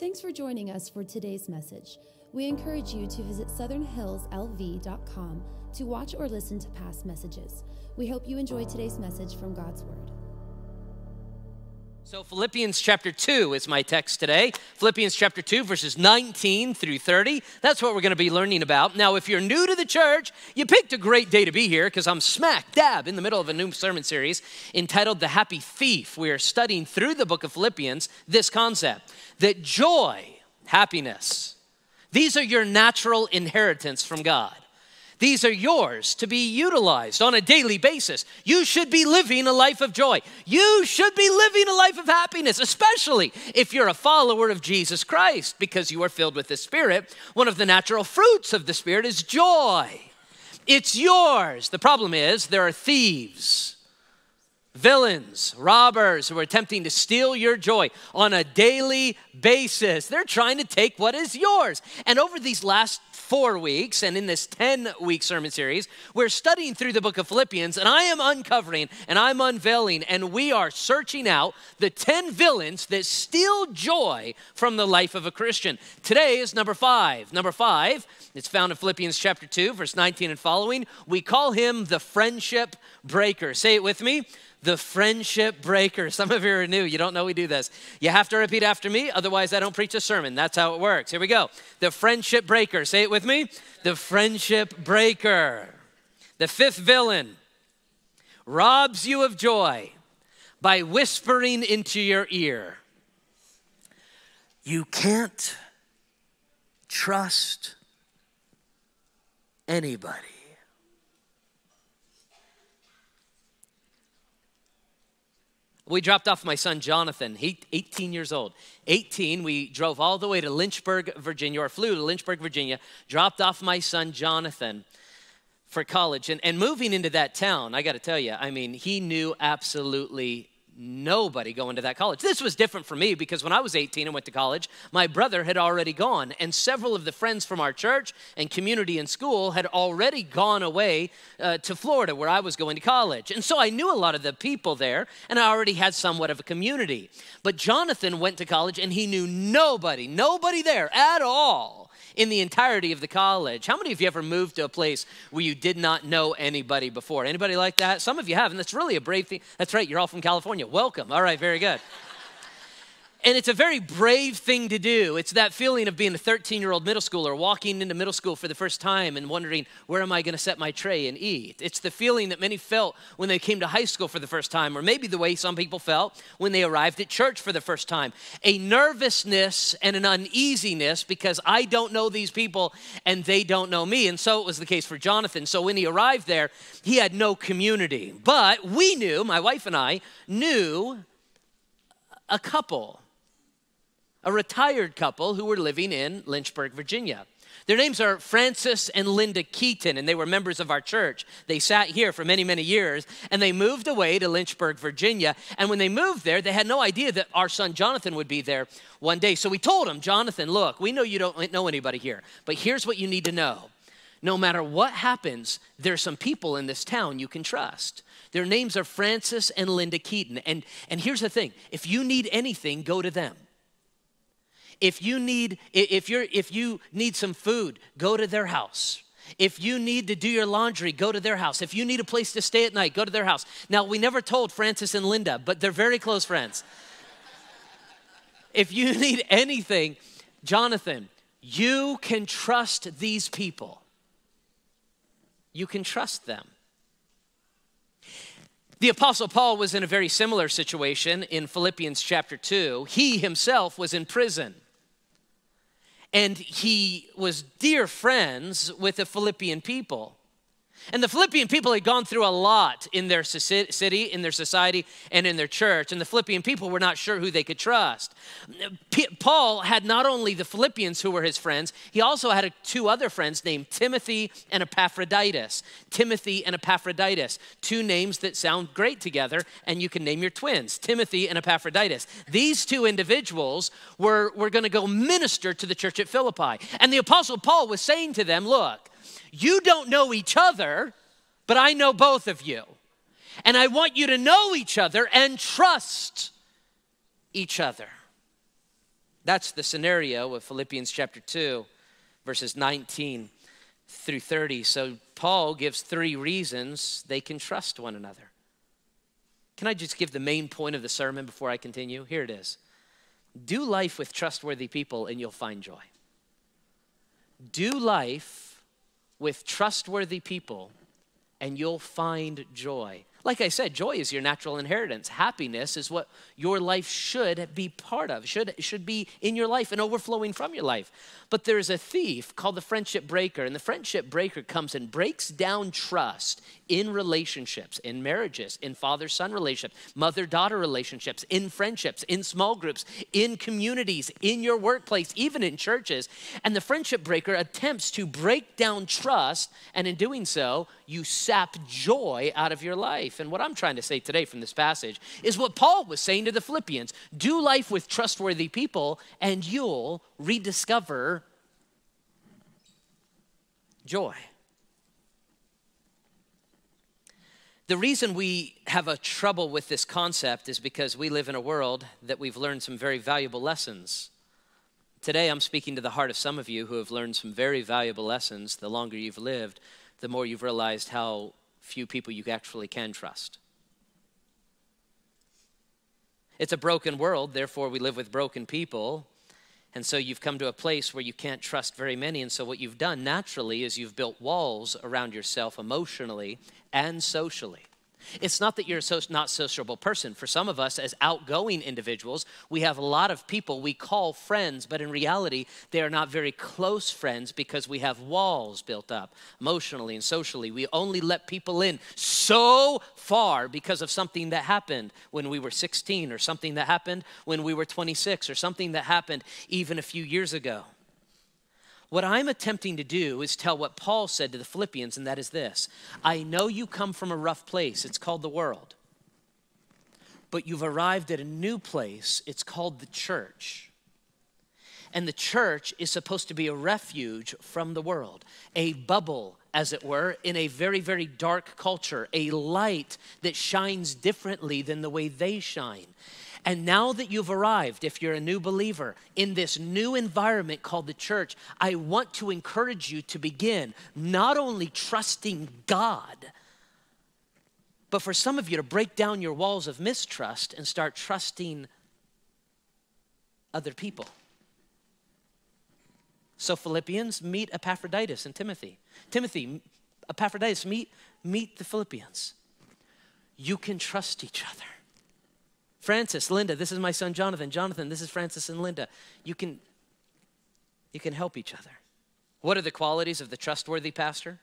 Thanks for joining us for today's message. We encourage you to visit southernhillslv.com to watch or listen to past messages. We hope you enjoy today's message from God's Word. So, Philippians chapter 2 is my text today. Philippians chapter 2, verses 19 through 30. That's what we're going to be learning about. Now, if you're new to the church, you picked a great day to be here because I'm smack dab in the middle of a new sermon series entitled The Happy Thief. We are studying through the book of Philippians this concept that joy, happiness, these are your natural inheritance from God. These are yours to be utilized on a daily basis. You should be living a life of joy. You should be living a life of happiness, especially if you're a follower of Jesus Christ because you are filled with the Spirit. One of the natural fruits of the Spirit is joy. It's yours. The problem is there are thieves villains, robbers who are attempting to steal your joy on a daily basis. They're trying to take what is yours. And over these last four weeks, and in this 10 week sermon series, we're studying through the book of Philippians, and I am uncovering and I'm unveiling, and we are searching out the 10 villains that steal joy from the life of a Christian. Today is number five. Number five, it's found in Philippians chapter 2, verse 19 and following. We call him the friendship breaker. Say it with me the friendship breaker. Some of you are new. You don't know we do this. You have to repeat after me, otherwise, I don't preach a sermon. That's how it works. Here we go. The friendship breaker. Say it with me. The friendship breaker. The fifth villain robs you of joy by whispering into your ear. You can't trust anybody. We dropped off my son Jonathan. He 18 years old. 18, we drove all the way to Lynchburg, Virginia, or flew to Lynchburg, Virginia, dropped off my son Jonathan for college. And, and moving into that town, I got to tell you, I mean, he knew absolutely nobody going to that college. This was different for me because when I was 18 and went to college, my brother had already gone, and several of the friends from our church and community and school had already gone away uh, to Florida where I was going to college. And so I knew a lot of the people there, and I already had somewhat of a community. But Jonathan went to college and he knew nobody, nobody there at all in the entirety of the college. How many of you ever moved to a place where you did not know anybody before? Anybody like that? Some of you have, and that's really a brave thing. That's right, you're all from California. Welcome. All right, very good. And it's a very brave thing to do. It's that feeling of being a 13 year old middle schooler walking into middle school for the first time and wondering, where am I going to set my tray and eat? It's the feeling that many felt when they came to high school for the first time, or maybe the way some people felt when they arrived at church for the first time. A nervousness and an uneasiness because I don't know these people and they don't know me. And so it was the case for Jonathan. So when he arrived there, he had no community. But we knew, my wife and I knew a couple a retired couple who were living in Lynchburg, Virginia. Their names are Francis and Linda Keaton, and they were members of our church. They sat here for many, many years, and they moved away to Lynchburg, Virginia. And when they moved there, they had no idea that our son Jonathan would be there one day. So we told him, Jonathan, look, we know you don't know anybody here, but here's what you need to know. No matter what happens, there's some people in this town you can trust. Their names are Francis and Linda Keaton. And, and here's the thing if you need anything, go to them. If you need if you're if you need some food, go to their house. If you need to do your laundry, go to their house. If you need a place to stay at night, go to their house. Now, we never told Francis and Linda, but they're very close friends. if you need anything, Jonathan, you can trust these people. You can trust them. The Apostle Paul was in a very similar situation in Philippians chapter 2. He himself was in prison and he was dear friends with the Philippian people. And the Philippian people had gone through a lot in their city, in their society, and in their church. And the Philippian people were not sure who they could trust. Paul had not only the Philippians who were his friends, he also had two other friends named Timothy and Epaphroditus. Timothy and Epaphroditus, two names that sound great together, and you can name your twins Timothy and Epaphroditus. These two individuals were, were going to go minister to the church at Philippi. And the Apostle Paul was saying to them, Look, you don't know each other, but I know both of you. And I want you to know each other and trust each other. That's the scenario of Philippians chapter 2, verses 19 through 30. So Paul gives three reasons they can trust one another. Can I just give the main point of the sermon before I continue? Here it is Do life with trustworthy people and you'll find joy. Do life with trustworthy people and you'll find joy. Like I said, joy is your natural inheritance. Happiness is what your life should be part of, should, should be in your life and overflowing from your life. But there's a thief called the friendship breaker, and the friendship breaker comes and breaks down trust in relationships, in marriages, in father son relationships, mother daughter relationships, in friendships, in small groups, in communities, in your workplace, even in churches. And the friendship breaker attempts to break down trust, and in doing so, you sap joy out of your life. And what I'm trying to say today from this passage is what Paul was saying to the Philippians do life with trustworthy people, and you'll rediscover joy. The reason we have a trouble with this concept is because we live in a world that we've learned some very valuable lessons. Today, I'm speaking to the heart of some of you who have learned some very valuable lessons. The longer you've lived, the more you've realized how few people you actually can trust. It's a broken world, therefore, we live with broken people. And so you've come to a place where you can't trust very many. And so what you've done naturally is you've built walls around yourself emotionally and socially. It's not that you're a not sociable person. For some of us, as outgoing individuals, we have a lot of people we call friends, but in reality, they are not very close friends because we have walls built up emotionally and socially. We only let people in so far because of something that happened when we were 16, or something that happened when we were 26, or something that happened even a few years ago. What I'm attempting to do is tell what Paul said to the Philippians, and that is this I know you come from a rough place, it's called the world, but you've arrived at a new place, it's called the church. And the church is supposed to be a refuge from the world, a bubble, as it were, in a very, very dark culture, a light that shines differently than the way they shine. And now that you've arrived, if you're a new believer, in this new environment called the church, I want to encourage you to begin not only trusting God, but for some of you to break down your walls of mistrust and start trusting other people. So, Philippians, meet Epaphroditus and Timothy. Timothy, Epaphroditus, meet, meet the Philippians. You can trust each other. Francis, Linda, this is my son Jonathan. Jonathan, this is Francis and Linda. You can you can help each other. What are the qualities of the trustworthy pastor?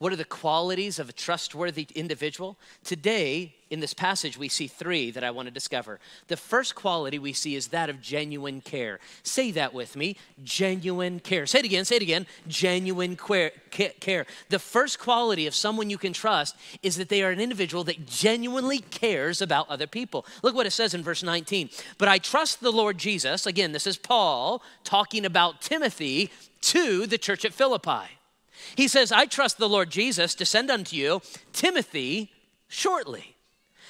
What are the qualities of a trustworthy individual? Today, in this passage, we see three that I want to discover. The first quality we see is that of genuine care. Say that with me genuine care. Say it again, say it again genuine care. The first quality of someone you can trust is that they are an individual that genuinely cares about other people. Look what it says in verse 19. But I trust the Lord Jesus. Again, this is Paul talking about Timothy to the church at Philippi. He says, I trust the Lord Jesus to send unto you Timothy shortly,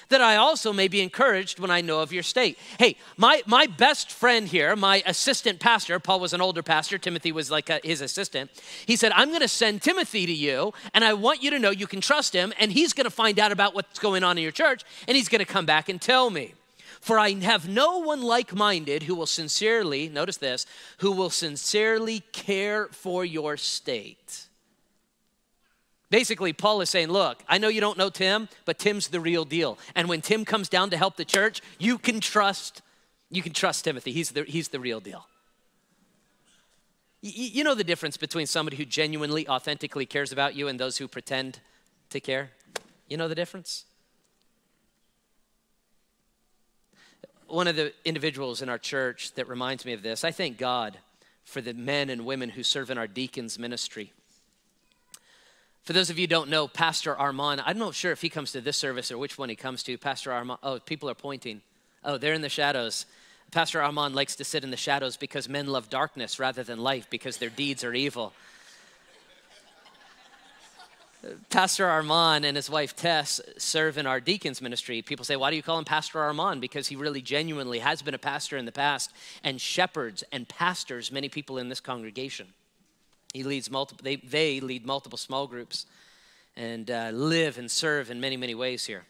that I also may be encouraged when I know of your state. Hey, my, my best friend here, my assistant pastor, Paul was an older pastor, Timothy was like a, his assistant. He said, I'm going to send Timothy to you, and I want you to know you can trust him, and he's going to find out about what's going on in your church, and he's going to come back and tell me. For I have no one like minded who will sincerely, notice this, who will sincerely care for your state. Basically, Paul is saying, Look, I know you don't know Tim, but Tim's the real deal. And when Tim comes down to help the church, you can trust, you can trust Timothy. He's the, he's the real deal. You, you know the difference between somebody who genuinely, authentically cares about you and those who pretend to care? You know the difference? One of the individuals in our church that reminds me of this, I thank God for the men and women who serve in our deacons ministry. For those of you don't know, Pastor Armand, I'm not sure if he comes to this service or which one he comes to. Pastor Armand, oh, people are pointing. Oh, they're in the shadows. Pastor Armand likes to sit in the shadows because men love darkness rather than light because their deeds are evil. Pastor Armand and his wife Tess serve in our deacons ministry. People say, Why do you call him Pastor Armand? Because he really genuinely has been a pastor in the past and shepherds and pastors many people in this congregation. He leads multiple, they, they lead multiple small groups and uh, live and serve in many, many ways here.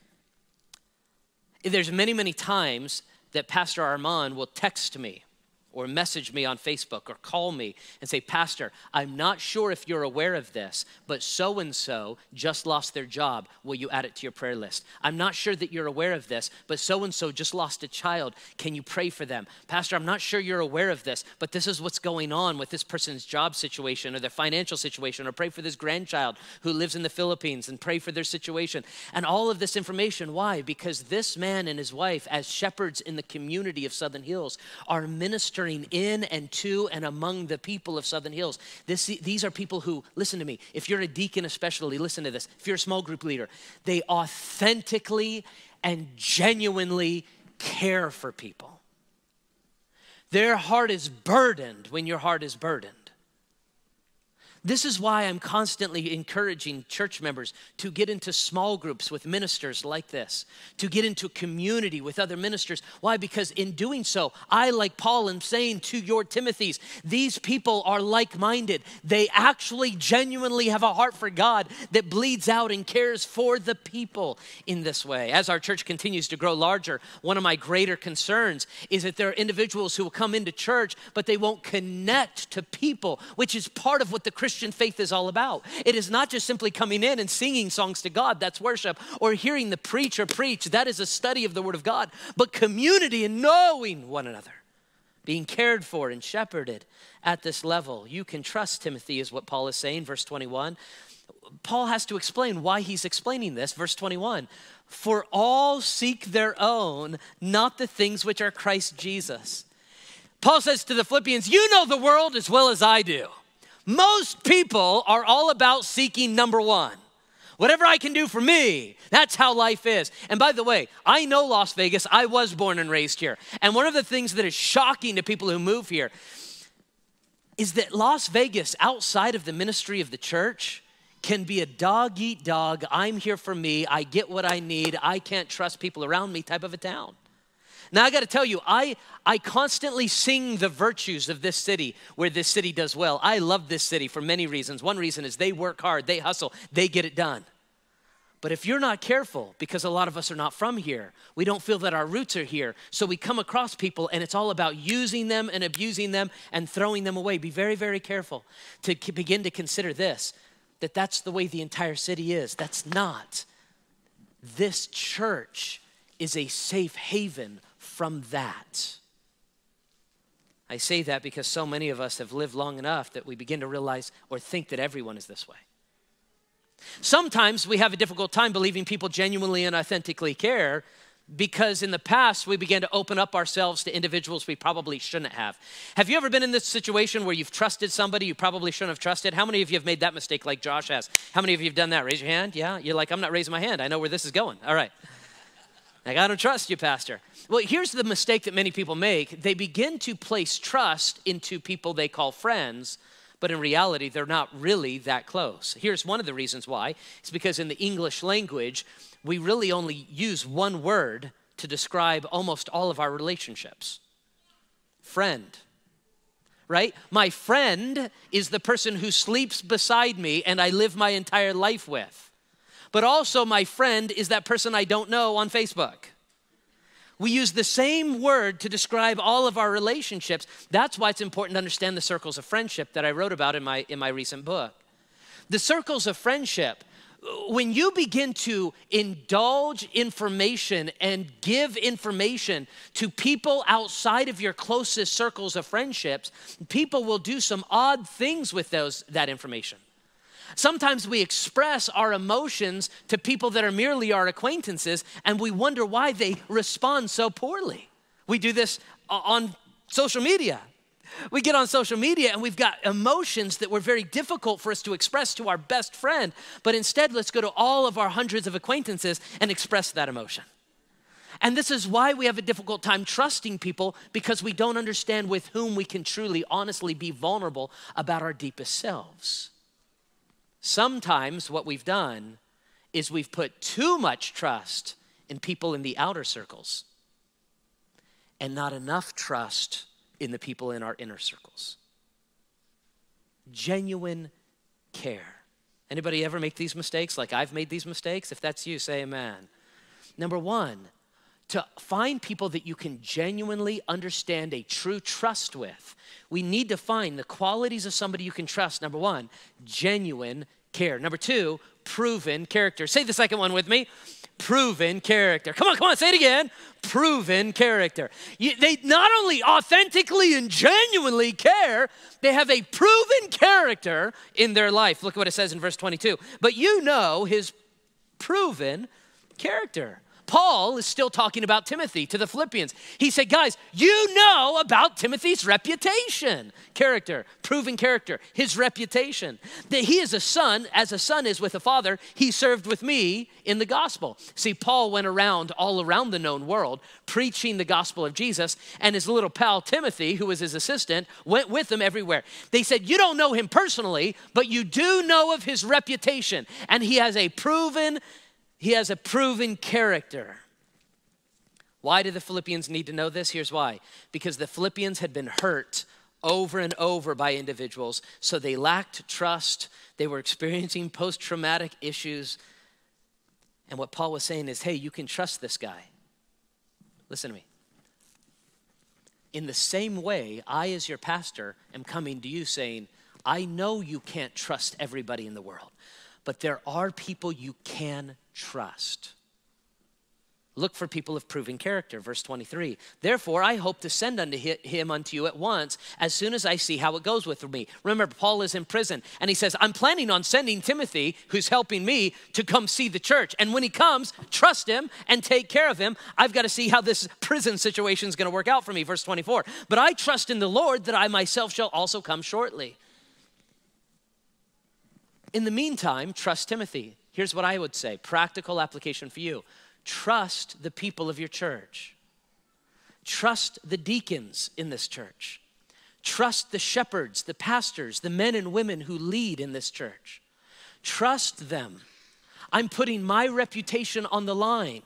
There's many, many times that Pastor Armand will text me or message me on Facebook or call me and say, Pastor, I'm not sure if you're aware of this, but so and so just lost their job. Will you add it to your prayer list? I'm not sure that you're aware of this, but so and so just lost a child. Can you pray for them? Pastor, I'm not sure you're aware of this, but this is what's going on with this person's job situation or their financial situation, or pray for this grandchild who lives in the Philippines and pray for their situation. And all of this information, why? Because this man and his wife, as shepherds in the community of Southern Hills, are ministering ministering in and to and among the people of Southern Hills. This, these are people who, listen to me, if you're a deacon especially, listen to this. If you're a small group leader, they authentically and genuinely care for people. Their heart is burdened when your heart is burdened. This is why I'm constantly encouraging church members to get into small groups with ministers like this, to get into community with other ministers. Why? Because in doing so, I, like Paul, am saying to your Timothys, these people are like minded. They actually genuinely have a heart for God that bleeds out and cares for the people in this way. As our church continues to grow larger, one of my greater concerns is that there are individuals who will come into church, but they won't connect to people, which is part of what the Christian Christian faith is all about. It is not just simply coming in and singing songs to God, that's worship, or hearing the preacher preach, that is a study of the Word of God, but community and knowing one another, being cared for and shepherded at this level. You can trust Timothy, is what Paul is saying, verse 21. Paul has to explain why he's explaining this. Verse 21 For all seek their own, not the things which are Christ Jesus. Paul says to the Philippians, You know the world as well as I do. Most people are all about seeking number one. Whatever I can do for me, that's how life is. And by the way, I know Las Vegas. I was born and raised here. And one of the things that is shocking to people who move here is that Las Vegas, outside of the ministry of the church, can be a dog eat dog. I'm here for me. I get what I need. I can't trust people around me type of a town. Now, I got to tell you, I, I constantly sing the virtues of this city where this city does well. I love this city for many reasons. One reason is they work hard, they hustle, they get it done. But if you're not careful, because a lot of us are not from here, we don't feel that our roots are here. So we come across people and it's all about using them and abusing them and throwing them away. Be very, very careful to begin to consider this that that's the way the entire city is. That's not. This church is a safe haven from that. I say that because so many of us have lived long enough that we begin to realize or think that everyone is this way. Sometimes we have a difficult time believing people genuinely and authentically care because in the past we began to open up ourselves to individuals we probably shouldn't have. Have you ever been in this situation where you've trusted somebody you probably shouldn't have trusted? How many of you have made that mistake like Josh has? How many of you have done that? Raise your hand. Yeah, you're like, I'm not raising my hand. I know where this is going. All right. Like, I don't trust you, Pastor. Well, here's the mistake that many people make they begin to place trust into people they call friends, but in reality, they're not really that close. Here's one of the reasons why it's because in the English language, we really only use one word to describe almost all of our relationships friend. Right? My friend is the person who sleeps beside me and I live my entire life with but also my friend is that person I don't know on Facebook. We use the same word to describe all of our relationships. That's why it's important to understand the circles of friendship that I wrote about in my, in my recent book. The circles of friendship, when you begin to indulge information and give information to people outside of your closest circles of friendships, people will do some odd things with those, that information. Sometimes we express our emotions to people that are merely our acquaintances, and we wonder why they respond so poorly. We do this on social media. We get on social media and we've got emotions that were very difficult for us to express to our best friend, but instead, let's go to all of our hundreds of acquaintances and express that emotion. And this is why we have a difficult time trusting people because we don't understand with whom we can truly, honestly be vulnerable about our deepest selves. Sometimes what we've done is we've put too much trust in people in the outer circles and not enough trust in the people in our inner circles. Genuine care. Anybody ever make these mistakes like I've made these mistakes? If that's you, say amen. Number one, to find people that you can genuinely understand a true trust with, we need to find the qualities of somebody you can trust. Number one, genuine care. Number two, proven character. Say the second one with me proven character. Come on, come on, say it again. Proven character. You, they not only authentically and genuinely care, they have a proven character in their life. Look at what it says in verse 22. But you know his proven character. Paul is still talking about Timothy to the Philippians. He said, Guys, you know about Timothy's reputation, character, proven character, his reputation. That he is a son, as a son is with a father, he served with me in the gospel. See, Paul went around all around the known world preaching the gospel of Jesus, and his little pal Timothy, who was his assistant, went with him everywhere. They said, You don't know him personally, but you do know of his reputation, and he has a proven he has a proven character. Why do the Philippians need to know this? Here's why because the Philippians had been hurt over and over by individuals, so they lacked trust. They were experiencing post traumatic issues. And what Paul was saying is hey, you can trust this guy. Listen to me. In the same way, I, as your pastor, am coming to you saying, I know you can't trust everybody in the world, but there are people you can trust. Look for people of proven character. Verse 23. Therefore, I hope to send unto him unto you at once, as soon as I see how it goes with me. Remember, Paul is in prison, and he says, I'm planning on sending Timothy, who's helping me, to come see the church. And when he comes, trust him and take care of him. I've got to see how this prison situation is going to work out for me. Verse 24. But I trust in the Lord that I myself shall also come shortly. In the meantime, trust Timothy Here's what I would say practical application for you trust the people of your church, trust the deacons in this church, trust the shepherds, the pastors, the men and women who lead in this church. Trust them. I'm putting my reputation on the line.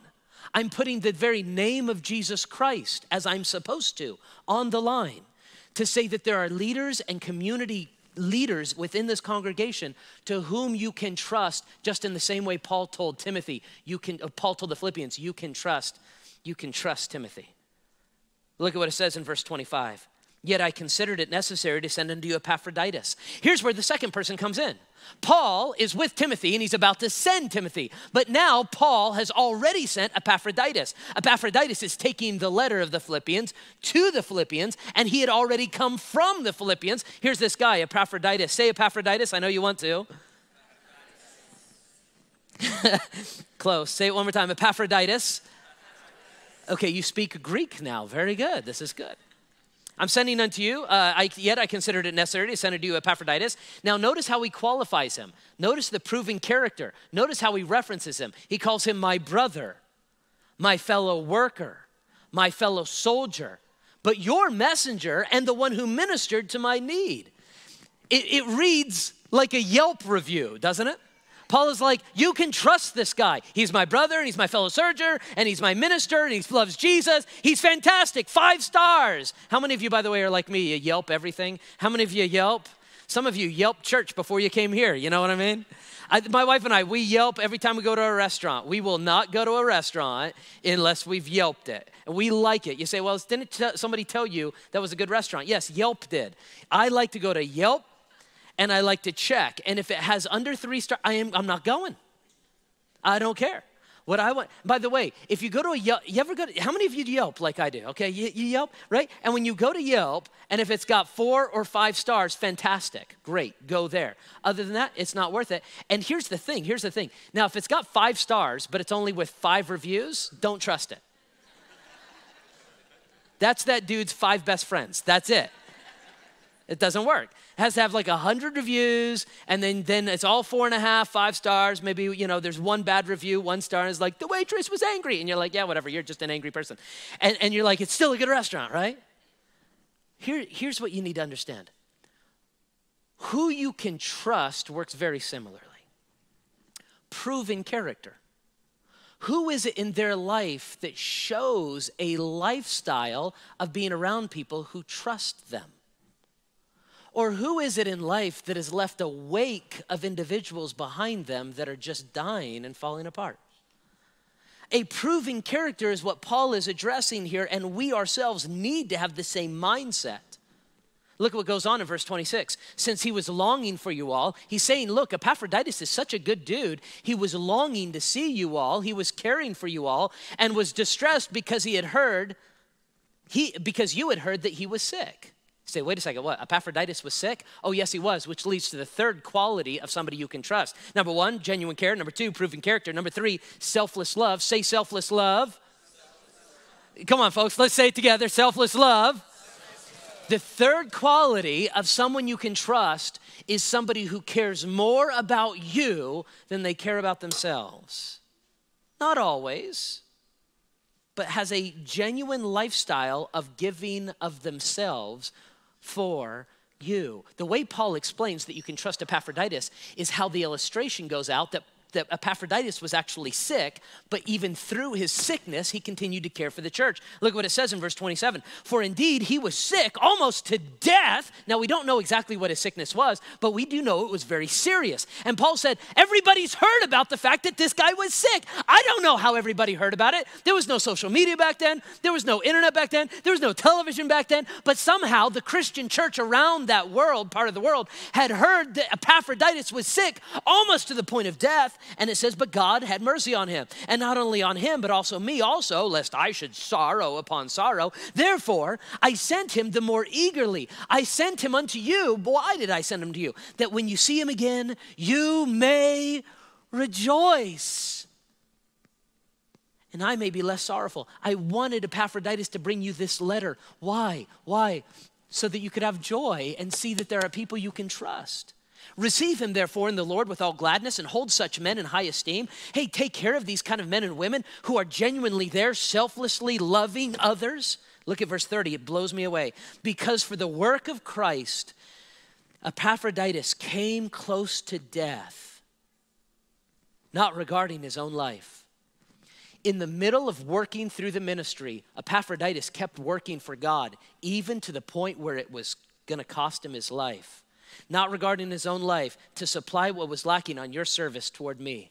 I'm putting the very name of Jesus Christ, as I'm supposed to, on the line to say that there are leaders and community leaders within this congregation to whom you can trust, just in the same way Paul told Timothy, you can, uh, Paul told the Philippians, you can trust, you can trust Timothy. Look at what it says in verse 25. Yet I considered it necessary to send unto you Epaphroditus. Here's where the second person comes in. Paul is with Timothy and he's about to send Timothy. But now Paul has already sent Epaphroditus. Epaphroditus is taking the letter of the Philippians to the Philippians and he had already come from the Philippians. Here's this guy, Epaphroditus. Say Epaphroditus, I know you want to. Close. Say it one more time. Epaphroditus. Okay, you speak Greek now. Very good. This is good. I'm sending unto you, uh, I, yet I considered it necessary to send unto you Epaphroditus. Now, notice how he qualifies him. Notice the proving character. Notice how he references him. He calls him my brother, my fellow worker, my fellow soldier, but your messenger and the one who ministered to my need. It, it reads like a Yelp review, doesn't it? Paul is like, you can trust this guy. He's my brother, and he's my fellow surgeon, and he's my minister, and he loves Jesus. He's fantastic. Five stars. How many of you, by the way, are like me? You Yelp everything. How many of you Yelp? Some of you Yelp church before you came here. You know what I mean? I, my wife and I, we Yelp every time we go to a restaurant. We will not go to a restaurant unless we've Yelped it. We like it. You say, well, didn't somebody tell you that was a good restaurant? Yes, Yelp did. I like to go to Yelp and I like to check. And if it has under three stars, I am I'm not going. I don't care. What I want, by the way, if you go to a Yelp, you ever go to, how many of you Yelp like I do? Okay, you, you Yelp, right? And when you go to Yelp, and if it's got four or five stars, fantastic, great, go there. Other than that, it's not worth it. And here's the thing here's the thing. Now, if it's got five stars, but it's only with five reviews, don't trust it. That's that dude's five best friends. That's it. It doesn't work. It has to have like a hundred reviews, and then then it's all four and a half, five stars. Maybe you know there's one bad review, one star and it's like the waitress was angry, and you're like, yeah, whatever. You're just an angry person, and and you're like, it's still a good restaurant, right? Here, here's what you need to understand. who you can trust works very similarly. Proven character. Who is it in their life that shows a lifestyle of being around people who trust them? Or who is it in life that has left a wake of individuals behind them that are just dying and falling apart? A proving character is what Paul is addressing here, and we ourselves need to have the same mindset. Look at what goes on in verse 26. Since he was longing for you all, he's saying, Look, Epaphroditus is such a good dude. He was longing to see you all, he was caring for you all, and was distressed because he had heard, he, because you had heard that he was sick say, wait a second, what? Epaphroditus was sick? Oh, yes, he was, which leads to the third quality of somebody you can trust. Number one, genuine care. Number two, proven character. Number three, selfless love. Say selfless love. Come on, folks, let's say it together selfless love. The third quality of someone you can trust is somebody who cares more about you than they care about themselves. Not always, but has a genuine lifestyle of giving of themselves for you. The way Paul explains that you can trust Epaphroditus is how the illustration goes out that that Epaphroditus was actually sick, but even through his sickness, he continued to care for the church. Look what it says in verse 27 For indeed, he was sick almost to death. Now, we don't know exactly what his sickness was, but we do know it was very serious. And Paul said, Everybody's heard about the fact that this guy was sick. I don't know how everybody heard about it. There was no social media back then, there was no internet back then, there was no television back then, but somehow the Christian church around that world, part of the world, had heard that Epaphroditus was sick almost to the point of death. And it says, But God had mercy on him. And not only on him, but also me also, lest I should sorrow upon sorrow. Therefore, I sent him the more eagerly. I sent him unto you. Why did I send him to you? That when you see him again, you may rejoice. And I may be less sorrowful. I wanted Epaphroditus to bring you this letter. Why? Why? So that you could have joy and see that there are people you can trust. Receive him, therefore, in the Lord with all gladness and hold such men in high esteem. Hey, take care of these kind of men and women who are genuinely there, selflessly loving others. Look at verse 30, it blows me away. Because for the work of Christ, Epaphroditus came close to death, not regarding his own life. In the middle of working through the ministry, Epaphroditus kept working for God, even to the point where it was going to cost him his life not regarding his own life, to supply what was lacking on your service toward me.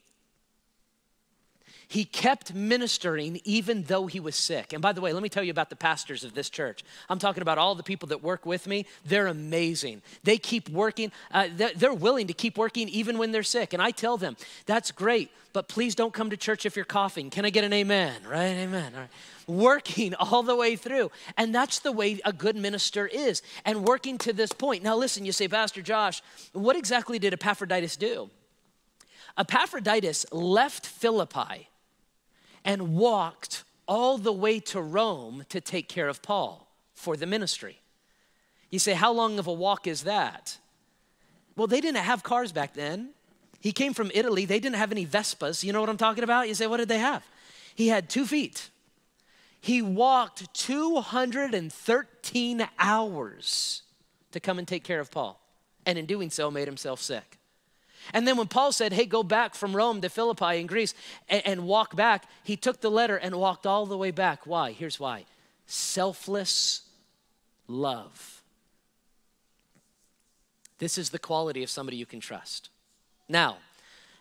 He kept ministering even though he was sick. And by the way, let me tell you about the pastors of this church. I'm talking about all the people that work with me. They're amazing. They keep working, uh, they're, willing to keep working even when they're sick. And I tell them, that's great, but please don't come to church if you're coughing. Can I get an amen? Right? Amen. All right working all the way through. And that's the way a good minister is, and working to this point. Now, listen, you say, Pastor Josh, what exactly did Epaphroditus do? Epaphroditus left Philippi and walked all the way to Rome to take care of Paul for the ministry. You say, How long of a walk is that? Well, they didn't have cars back then. He came from Italy. They didn't have any Vespas. You know what I'm talking about? You say, What did they have? He had two feet. He walked 213 hours to come and take care of Paul. And in doing so, made himself sick. And then when Paul said, Hey, go back from Rome to Philippi in Greece and, and, walk back, he took the letter and walked all the way back. Why? Here's why selfless love. This is the quality of somebody you can trust. Now,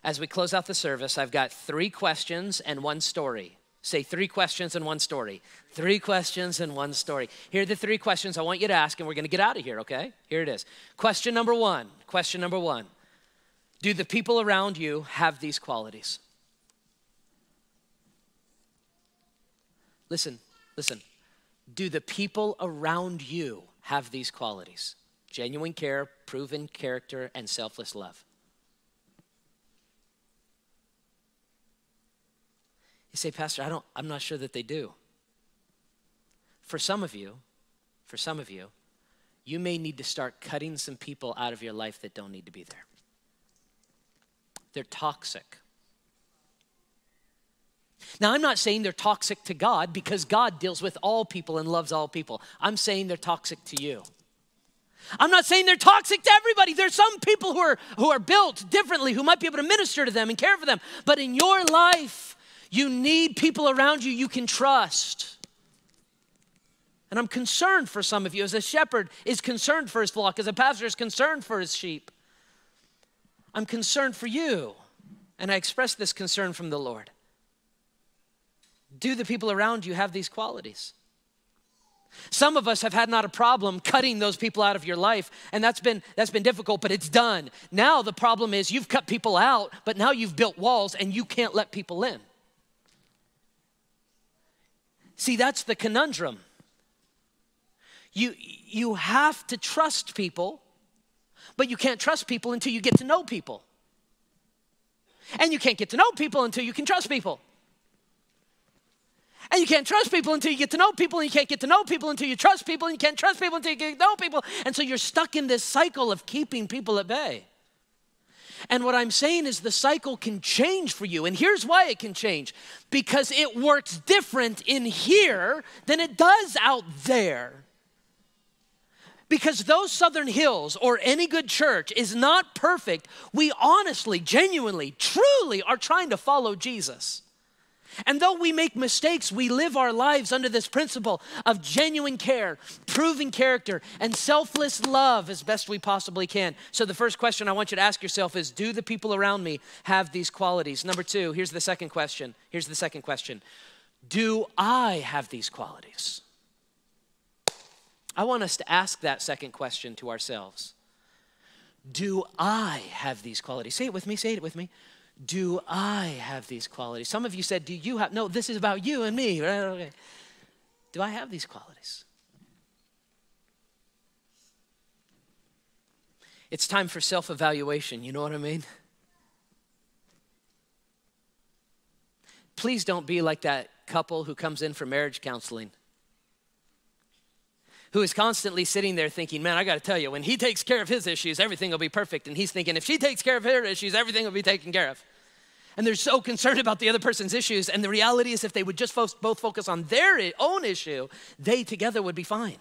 as we close out the service, I've got three questions and one story. Say three questions and one story. Three questions and one story. Here are the three questions I want you to ask, and we're going to get out of here, okay? Here it is. Question number one. Question number one Do the people around you have these qualities? Listen, listen. Do the people around you have these qualities? Genuine care, proven character, and selfless love. You say, Pastor, I don't, I'm not sure that they do. For some of you, for some of you, you may need to start cutting some people out of your life that don't need to be there. They're toxic. Now, I'm not saying they're toxic to God because God deals with all people and loves all people. I'm saying they're toxic to you. I'm not saying they're toxic to everybody. There's some people who are, who are built differently, who might be able to minister to them and care for them. But in your life, you need people around you you can trust. And I'm concerned for some of you, as a shepherd is concerned for his flock, as a pastor is concerned for his sheep. I'm concerned for you. And I express this concern from the Lord. Do the people around you have these qualities? Some of us have had not a problem cutting those people out of your life, and that's been that's been difficult, but it's done. Now the problem is you've cut people out, but now you've built walls and you can't let people in. See, that's the conundrum. You you have to trust people, but you can't trust people until you get to know people. And you can't get to know people until you can trust people. And you can't trust people until you get to know people, and you can't get to know people until you trust people, and you can't trust people until you get to know people. And so you're stuck in this cycle of keeping people at bay. And what I'm saying is the cycle can change for you. And here's why it can change because it works different in here than it does out there. Because those southern hills or any good church is not perfect, we honestly, genuinely, truly are trying to follow Jesus. And though we make mistakes, we live our lives under this principle of genuine care, proven character, and selfless love as best we possibly can. So, the first question I want you to ask yourself is Do the people around me have these qualities? Number two, here's the second question. Here's the second question Do I have these qualities? I want us to ask that second question to ourselves. Do I have these qualities? Say it with me, say it with me. Do I have these qualities? Some of you said, Do you have? No, this is about you and me. Okay. Do I have these qualities? It's time for self evaluation. You know what I mean? Please don't be like that couple who comes in for marriage counseling who is constantly sitting there thinking, man, I got to tell you, when he takes care of his issues, everything will be perfect. And he's thinking, if she takes care of her issues, everything will be taken care of. And they're so concerned about the other person's issues. And the reality is, if they would just both focus on their own issue, they together would be fine.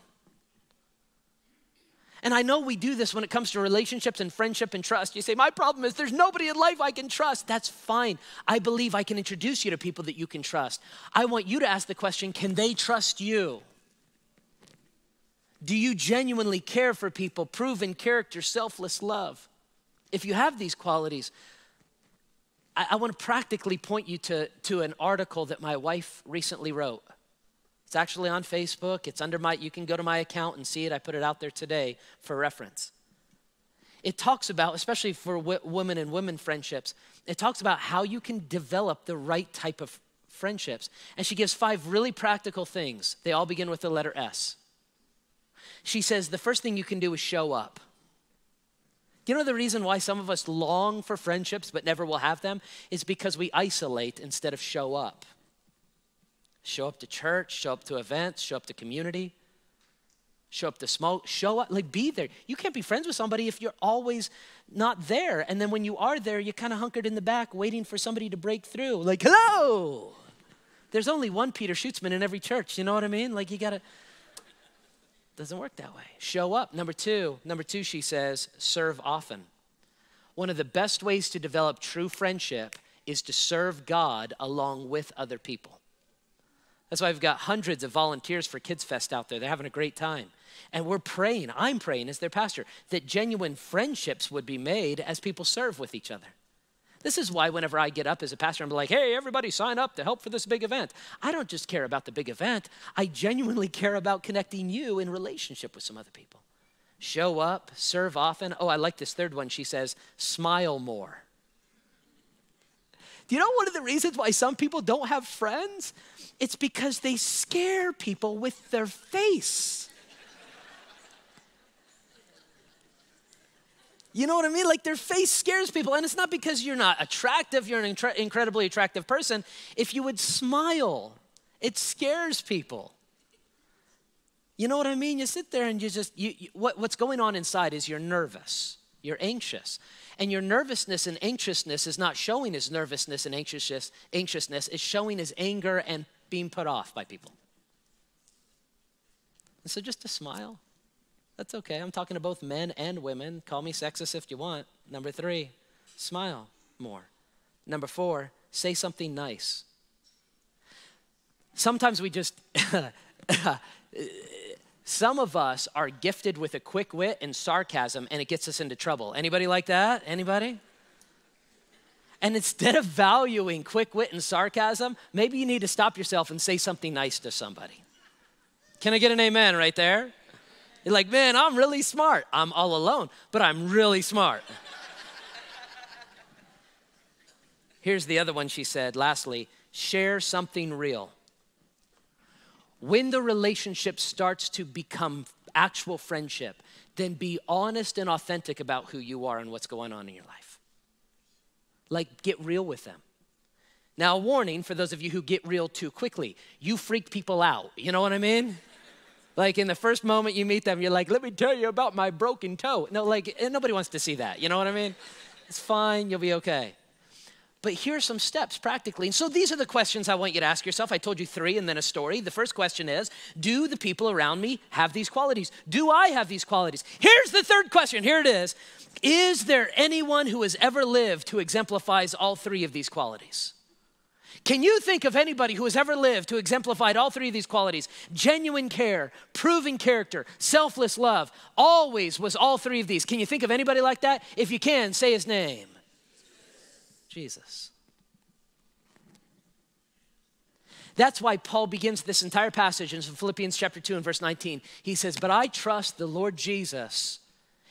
And I know we do this when it comes to relationships and friendship and trust. You say, My problem is there's nobody in life I can trust. That's fine. I believe I can introduce you to people that you can trust. I want you to ask the question can they trust you? Do you genuinely care for people, proven character, selfless love? If you have these qualities, I, I want to practically point you to, to an article that my wife recently wrote. It's actually on Facebook. It's under my, you can go to my account and see it. I put it out there today for reference. It talks about, especially for w- women and women friendships, it talks about how you can develop the right type of friendships. And she gives five really practical things. They all begin with the letter S. She says the first thing you can do is show up. You know the reason why some of us long for friendships but never will have them? Is because we isolate instead of show up. Show up to church, show up to events, show up to community, show up to smoke, show up, like be there. You can't be friends with somebody if you're always not there. And then when you are there, you're kind of hunkered in the back waiting for somebody to break through. Like, hello! There's only one Peter Schutzman in every church, you know what I mean? Like, you gotta doesn't work that way. Show up. Number two, number two, she says, serve often. One of the best ways to develop true friendship is to serve God along with other people. That's why we've got hundreds of volunteers for Kids Fest out there. They're having a great time. And we're praying, I'm praying as their pastor, that genuine friendships would be made as people serve with each other. This is why whenever I get up as a pastor, I'm like, hey, everybody sign up to help for this big event. I don't just care about the big event, I genuinely care about connecting you in relationship with some other people. Show up, serve often. Oh, I like this third one. She says, smile more. Do you know one of the reasons why some people don't have friends? It's because they scare people with their face. You know what I mean? Like their face scares people. And it's not because you're not attractive, you're an incre- incredibly attractive person. If you would smile, it scares people. You know what I mean? You sit there and you just, you, you, what, what's going on inside is you're nervous, you're anxious. And your nervousness and anxiousness is not showing as nervousness and anxiousness, anxiousness, it's showing as anger and being put off by people. And so just a smile, That's okay. I'm talking to both men and women. Call me sexist if you want. Number three, smile more. Number four, say something nice. Sometimes we just, some of us are gifted with a quick wit and sarcasm and it gets us into trouble. Anybody like that? Anybody? And instead of valuing quick wit and sarcasm, maybe you need to stop yourself and say something nice to somebody. Can I get an amen right there? You're like, man, I'm really smart. I'm all alone, but I'm really smart. Here's the other one she said. Lastly, share something real. When the relationship starts to become actual friendship, then be honest and authentic about who you are and what's going on in your life. Like, get real with them. Now, a warning for those of you who get real too quickly you freak people out. You know what I mean? Like in the first moment you meet them, you're like, let me tell you about my broken toe. No, like eh, nobody wants to see that. You know what I mean? It's fine, you'll be okay. But here's some steps practically. And so these are the questions I want you to ask yourself. I told you three and then a story. The first question is Do the people around me have these qualities? Do I have these qualities? Here's the third question. Here it is Is there anyone who has ever lived who exemplifies all three of these qualities? Can you think of anybody who has ever lived who exemplified all three of these qualities? Genuine care, proven character, selfless love, always was all three of these. Can you think of anybody like that? If you can, say his name Jesus. That's why Paul begins this entire passage in Philippians chapter 2 and verse 19. He says, But I trust the Lord Jesus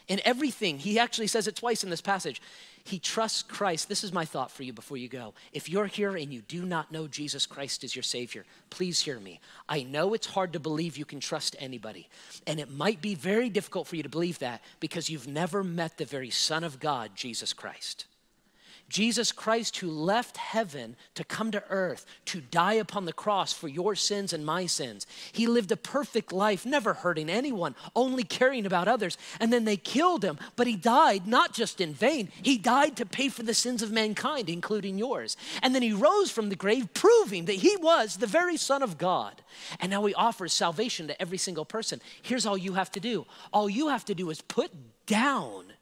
in everything. He actually says it twice in this passage. He trusts Christ. This is my thought for you before you go. If you're here and you do not know Jesus Christ as your Savior, please hear me. I know it's hard to believe you can trust anybody. And it might be very difficult for you to believe that because you've never met the very Son of God, Jesus Christ. Jesus Christ, who left heaven to come to earth to die upon the cross for your sins and my sins. He lived a perfect life, never hurting anyone, only caring about others. And then they killed him, but he died not just in vain, he died to pay for the sins of mankind, including yours. And then he rose from the grave, proving that he was the very Son of God. And now he offers salvation to every single person. Here's all you have to do all you have to do is put down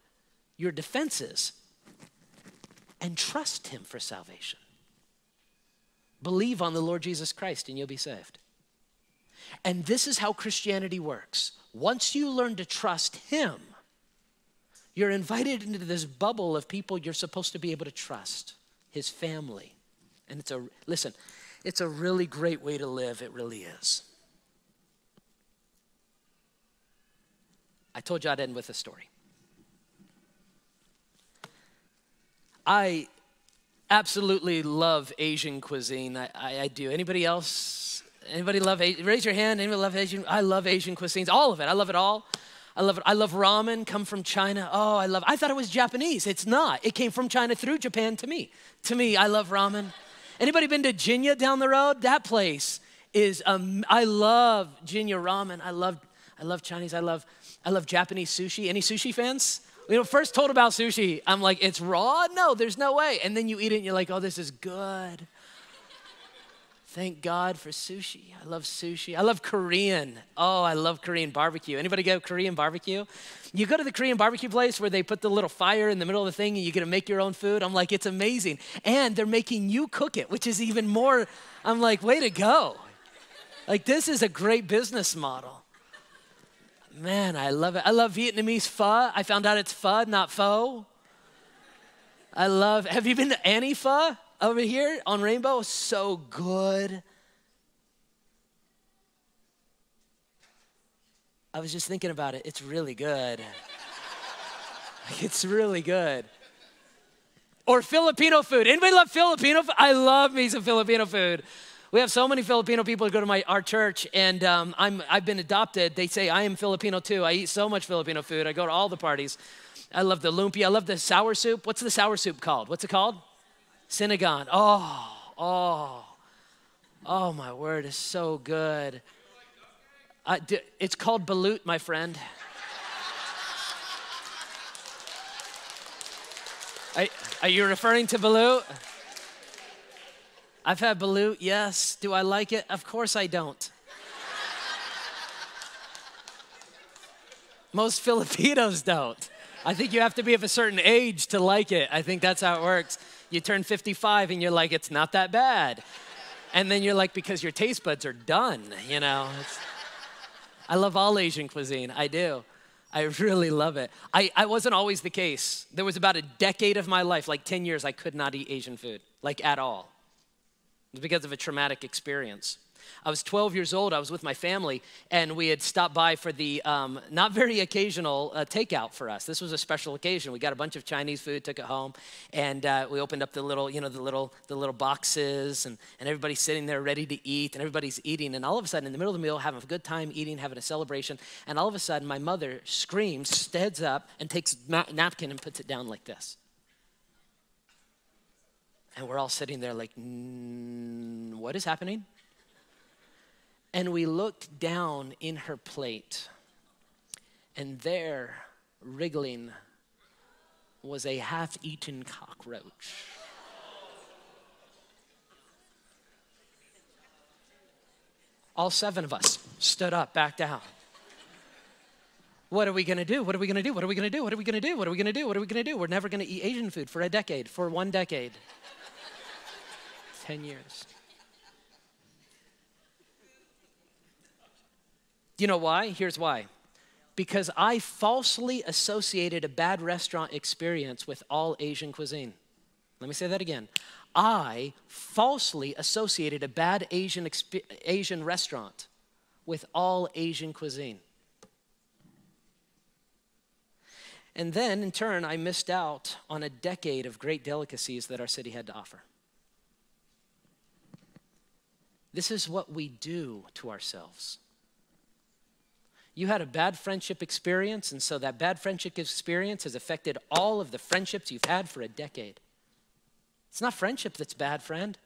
your defenses and trust Him for salvation. Believe on the Lord Jesus Christ and you'll be saved. And this is how Christianity works. Once you learn to trust Him, you're invited into this bubble of people you're supposed to be able to trust, His family. And it's a, listen, it's a really great way to live. It really is. I told you I'd end with a story. I absolutely love Asian cuisine. I, I, I do. Anybody else? Anybody love? Raise your hand. Anybody love Asian? I love Asian cuisines. All of it. I love it all. I love it. I love ramen. Come from China. Oh, I love. I thought it was Japanese. It's not. It came from China through Japan to me. To me, I love ramen. Anybody been to Jinya down the road? That place is. Um, I love Jinya ramen. I love. I love Chinese. I love. I love Japanese sushi. Any sushi fans? You know, first told about sushi, I'm like, it's raw? No, there's no way. And then you eat it and you're like, oh, this is good. Thank God for sushi. I love sushi. I love Korean. Oh, I love Korean barbecue. Anybody go Korean barbecue? You go to the Korean barbecue place where they put the little fire in the middle of the thing and you get to make your own food. I'm like, it's amazing. And they're making you cook it, which is even more, I'm like, way to go. Like, this is a great business model. Man, I love it. I love Vietnamese pho. I found out it's pho, not pho. I love, have you been to Annie Pho over here on Rainbow? So good. I was just thinking about it. It's really good. it's really good. Or Filipino food. Anybody love Filipino? I love me some Filipino food. We have so many Filipino people who go to my, our church, and um, I'm, I've been adopted. They say I am Filipino too. I eat so much Filipino food. I go to all the parties. I love the lumpia. I love the sour soup. What's the sour soup called? What's it called? Sinigang. Oh, oh, oh, my word is so good. It's called balut, my friend. Are you referring to balut? I've had balut, yes. Do I like it? Of course I don't. Most Filipinos don't. I think you have to be of a certain age to like it. I think that's how it works. You turn 55 and you're like, it's not that bad. And then you're like, because your taste buds are done, you know? It's, I love all Asian cuisine. I do. I really love it. I, I wasn't always the case. There was about a decade of my life, like 10 years, I could not eat Asian food, like at all. Was because of a traumatic experience. I was 12 years old. I was with my family, and we had stopped by for the um, not very occasional uh, takeout for us. This was a special occasion. We got a bunch of Chinese food, took it home, and uh, we opened up the little, you know, the little, the little boxes, and, and everybody's sitting there ready to eat, and everybody's eating. And all of a sudden, in the middle of the meal, having a good time eating, having a celebration, and all of a sudden, my mother screams, steads up, and takes a napkin and puts it down like this. And we're all sitting there like, what is happening? And we looked down in her plate, and there, wriggling, was a half eaten cockroach. All seven of us stood up, back down. What are we gonna do? What are we gonna do? What are we gonna do? What are we gonna do? What are we gonna do? What are we gonna do? We're never gonna eat Asian food for a decade, for one decade. 10 years. You know why? Here's why. Because I falsely associated a bad restaurant experience with all Asian cuisine. Let me say that again. I falsely associated a bad Asian, exp- Asian restaurant with all Asian cuisine. And then, in turn, I missed out on a decade of great delicacies that our city had to offer. This is what we do to ourselves. You had a bad friendship experience, and so that bad friendship experience has affected all of the friendships you've had for a decade. It's not friendship that's bad, friend.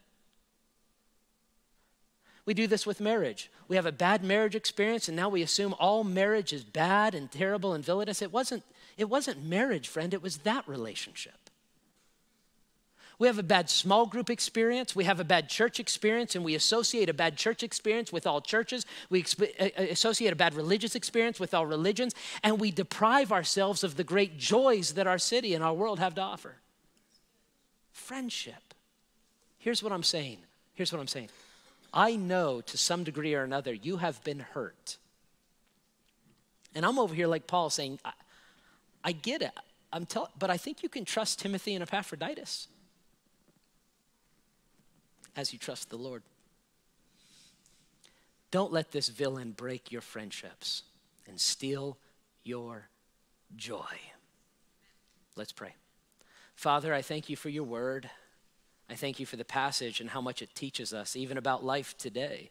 We do this with marriage. We have a bad marriage experience, and now we assume all marriage is bad and terrible and villainous. It wasn't, it wasn't marriage, friend, it was that relationship. We have a bad small group experience. We have a bad church experience, and we associate a bad church experience with all churches. We uh, uh, associate a bad religious experience with all religions, and we deprive ourselves of the great joys that our city and our world have to offer. Friendship. Here's what I'm saying. Here's what I'm saying. I know to some degree or another you have been hurt. And I'm over here like Paul saying, I, I get it. I'm tell- but I think you can trust Timothy and Epaphroditus as you trust the Lord. Don't let this villain break your friendships and steal your joy. Let's pray. Father, I thank you for your word. I thank you for the passage and how much it teaches us, even about life today.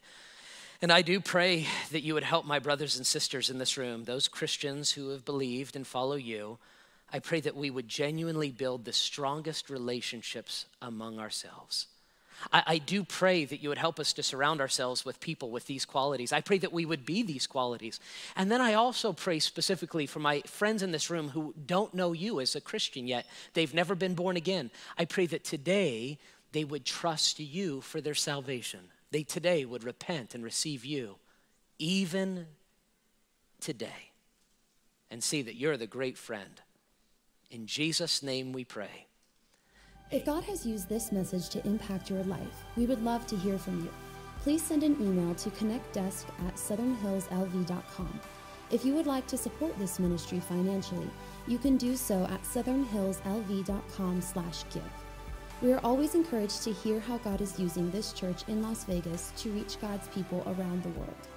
And I do pray that you would help my brothers and sisters in this room, those Christians who have believed and follow you. I pray that we would genuinely build the strongest relationships among ourselves. I, I, do pray that you would help us to surround ourselves with people with these qualities. I pray that we would be these qualities. And then I also pray specifically for my friends in this room who don't know you as a Christian yet. They've never been born again. I pray that today they would trust you for their salvation. They today would repent and receive you, even today, and see that you're the great friend. In Jesus' name we pray. If God has used this message to impact your life, we would love to hear from you. Please send an email to connectdesk at southernhillslv.com. If you would like to support this ministry financially, you can do so at southernhillslv.com slash give. We are always encouraged to hear how God is using this church in Las Vegas to reach God's people around the world.